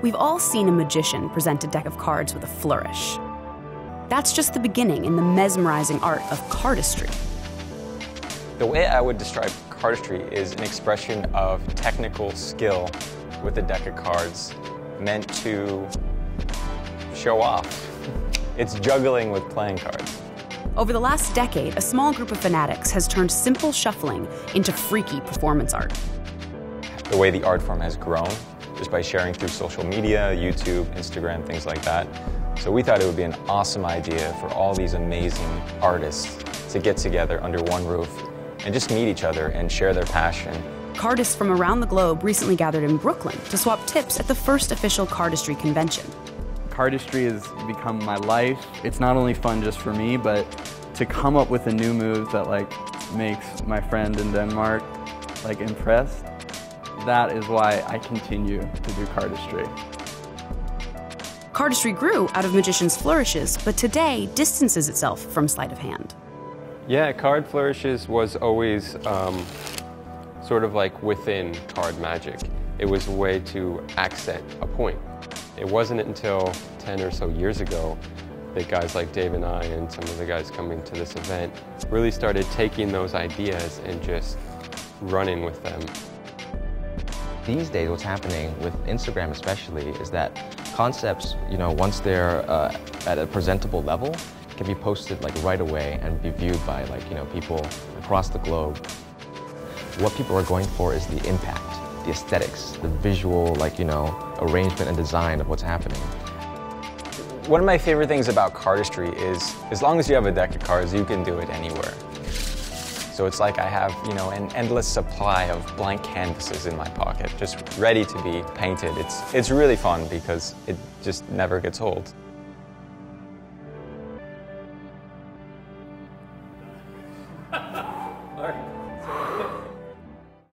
We've all seen a magician present a deck of cards with a flourish. That's just the beginning in the mesmerizing art of cardistry. The way I would describe cardistry is an expression of technical skill with a deck of cards meant to show off. It's juggling with playing cards. Over the last decade, a small group of fanatics has turned simple shuffling into freaky performance art. The way the art form has grown just by sharing through social media, YouTube, Instagram, things like that. So we thought it would be an awesome idea for all these amazing artists to get together under one roof and just meet each other and share their passion. Cardists from around the globe recently gathered in Brooklyn to swap tips at the first official cardistry convention. Cardistry has become my life. It's not only fun just for me, but to come up with a new move that like makes my friend in Denmark like impressed, that is why I continue to do cardistry. Cardistry grew out of magicians' flourishes, but today distances itself from sleight of hand. Yeah, card flourishes was always um, sort of like within card magic. It was a way to accent a point. It wasn't until 10 or so years ago that guys like Dave and I and some of the guys coming to this event really started taking those ideas and just running with them. These days, what's happening with Instagram especially is that concepts, you know, once they're uh, at a presentable level, can be posted like right away and be viewed by like, you know, people across the globe. What people are going for is the impact, the aesthetics, the visual, like, you know, arrangement and design of what's happening. One of my favorite things about cardistry is as long as you have a deck of cards, you can do it anywhere. So it's like I have, you know, an endless supply of blank canvases in my pocket, just ready to be painted. It's, it's really fun because it just never gets old. All right.